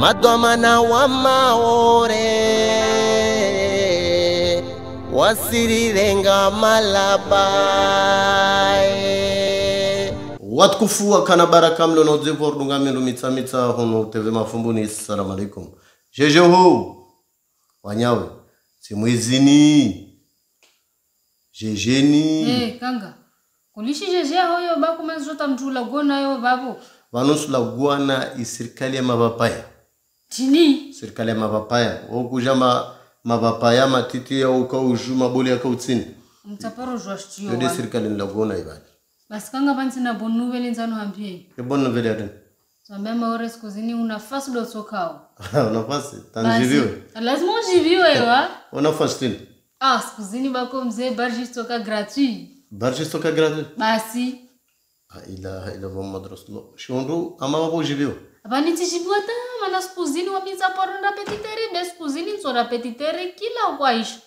madwamana wa maore wasirirenga malabae. Watukufu wakana baraka mlo naodzevwa rudunga mindu mitsamitsa hunu teve mafumbuni. Assalamu alaikum. Jeje ho wanyawe simwizini jejeni hey, kanga. Kulishi jeje hoyo baku mazota nayo vavo yo na iserikali guana isirikali ya mavapaya tini? Serikali ya mavapaya wokuja ma, mavapaya matiti ya ukauju maboli yakautsini yode serikali nilagona ibali basi kanga pansina vele nzano hambie ebon novele yaten zambia maore siku zini una fasi do sokao unafasi? Tanjiviwe. Lazima ujiviwe wa? unafasi tini ah siku zini bako mzee barji gratuit. Barji gratuit? Basi. La ilaha illallah muhammad rasulullah shondu ama wabo jiviwe apani tishibiwa ta mana siku zini wapinza poronda petitere be siku zini nsora petitere kila ukwaisha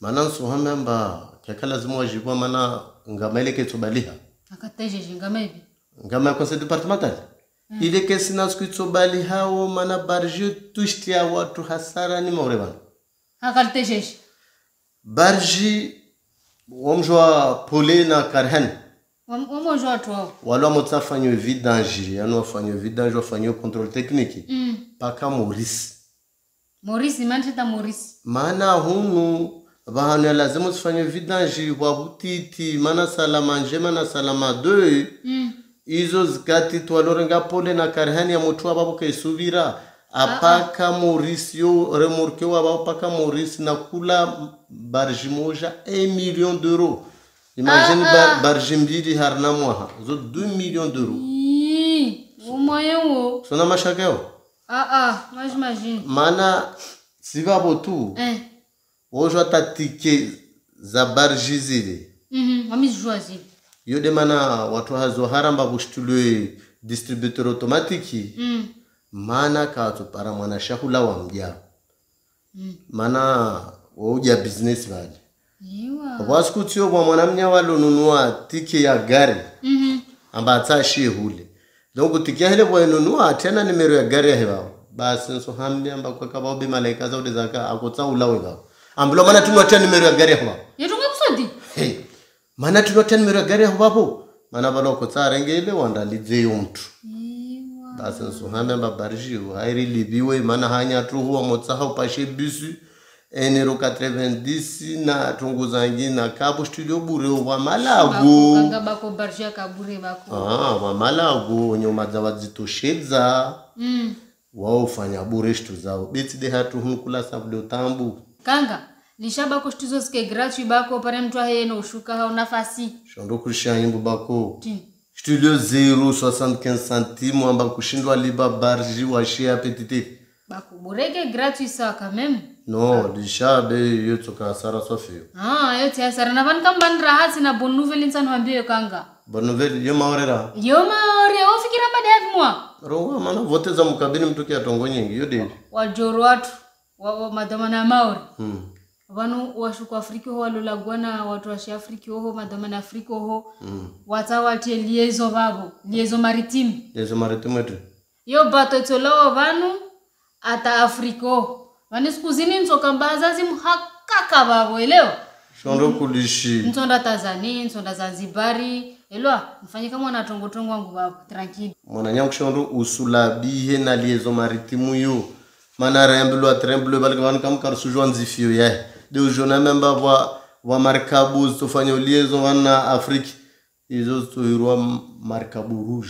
mana nsuhame mba kyaka lazima wajibwa mana ngama ile ketsobaliha akatejeje ngama hivi ngama ya conseil départemental ile kesi sina siku itsobaliha wo mana tushti tushtia watu hasara ni maure bana. Akalitejeje barji womjwa pole na karhan wamojwa watu wao wamotsa motsafanywe vidange yani wafanywe vidange wafanywe control technique. Mm. Paka morisi morisi mancheta morisi maana hunu vahanu ya lazima usifanywe vidange wa butiti mana salama nje mana salama de mm. izo zikati twalorenga pole na karihani ya mutu wavavo kaisuvira apaka morisi yo remorke wavavo paka morisi na kula barji moja 1 million d'euro imagine bar, barji mbili harina mwaha. Zo 2 million d'euro Ih, umoye wo. Sona mashaka yao ah ah moi j'imagine. Mana, maana va tu eh. Wozwa tatike za barji zile mhm wamizijua zile yode mana watu hazo haramba bushtulwe distributeur automatiki mm. mana kawatsopara mwana shahula wa mjao Mm. mana wouja business vale iwa. Wasikutio kwa mwanamnya walonunua tike ya gari. Mhm. Mm amba atsashie hule hele bwainunua tena nimero ya gari yahevao basi nso hamni amba kwakavao be malaika zaude zaka akotsaulawe vao ambilo mana tunwatia nimero ya gari yahevao yetunga kusodi? Hey. mana tunwatia nimero ya gari yahovapo mana valokotsarengele wandalidzeyo mtu. Basi nsuhambe mbabarishiwo hairiliviwe mana hanyatuhuwa motsaha upashe bisu enero 90 na tunguzangi na kabo studio bure wa malago kanga bako barjia kabure bako ah wa malago nyoma za wadzitoshedza mm. wao fanya bure shtu zao. Beti de hatu hunkula sabdo tambu kanga lisha bako shtizo sike gratuit bako pare mtu aheno ushuka hao nafasi. Shondo kushanyimbo bako ti. Studio 075 centime amba kushindwa liba barji washia petite. Bako bureke gratuit sawa kameme no lishabe yotsoka hasara swafio ah yote asara na van kambani rahasi na bon nouvelle insano hambio kanga? Bonne nouvelle yo maorera yo maore ofikira ya mwa rowa mana vote za mukabini mtuki atongo nyingi yo deli wajoro watu wa, wa madhamana ya maori? Hmm. vanu washuku afriki ho walolagwana watu washi afriki oho madomana afriki oho hmm. watsa watie liezo vavo liezo maritime. Liezo maritime etu yo bato tsolowo vanu ata afrika oho vani siku zini nzoka mbazazi mhakaka vavo elewa? Shondo kulishi. Ntsonda tanzania ntsonda zanzibari elwa mfanyika mwana tongotongo wangu vavo tranquille. Mwana shondo usulabihe na liezo maritimu yo. Mana remblwa tremblwe balika vanu kamukar sujwa nzifio yahe de ujona memba vwa vwa marikabu zitofanya liezo vanu na afriki. Izo zitohirwa marikabu rouge.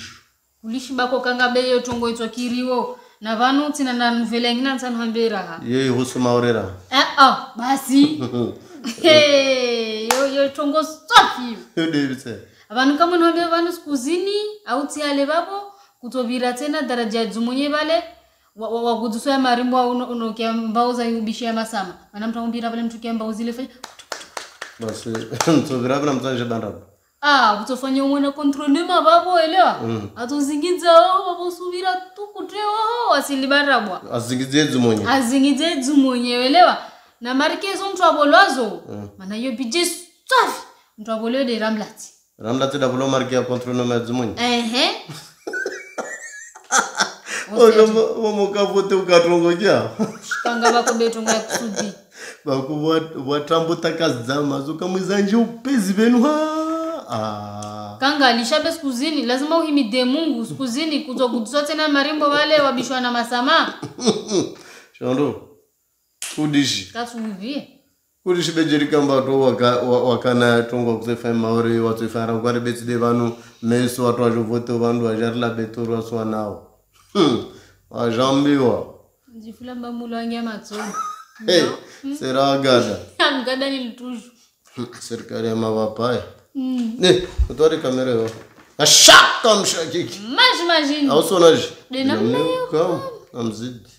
Kulishi bako kanga be yo tongo itswa na vanu tina na nuvele yangina ntsano hambiraha yo ihusu maorera eh, oh, basi. Hey, yo yo tongo safi yo sir. vanhu kamwe niwambia vanhu skuzini, au tia vavo kutovira tena daraja zumunye vale wa- wa- wagudziso ya marimbo au uno- unokia mbao za yubishi ya masama. Vana mtu vale mtu kia mbao zile fanya basi ntoviravina mtsanje bandapo ah kutofanya umwe na kontrolema vavo elewa? Atozingidzao vavosuvira tukutewaho wasilibarabwa azingizie dzimonye dzu mwenye elewa? Na marikezo mtu mm. mana iyo bije safi mtu abolwe de ramlati ramlati tida vulo marki ya kontrole no dzu mwenye ehe. Wamukavote ukatongokya kanga vako betongo ya kusudi. Vaku vatambuta kazi dzamazo kamwizanje upezi venu ha Ah. kanga alishabe sikuzini lazima uhimide mungu sikuzini kuzogudiswa tena marimbo vale wabishwa na masama. Shondo kudishi. Kasuvie kudishi bejerikamba waka- wakana tongwa kusefa maori watsefara kwari betside vanu meso watu wazhovote vandu vazharila betoru wasiwa nao Hmm, wazhambiwa jifula mbamulo wangia matsoni. Hey, seravagada amgada nilitushu serikali ya mavapaya ne utwari kamera yo ashaka mshakiki maji majini ausonaje Dena mleo. kam amzidi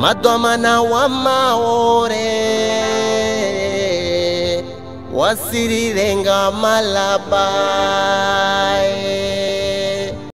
madwamana wa maore wasirirenga malaba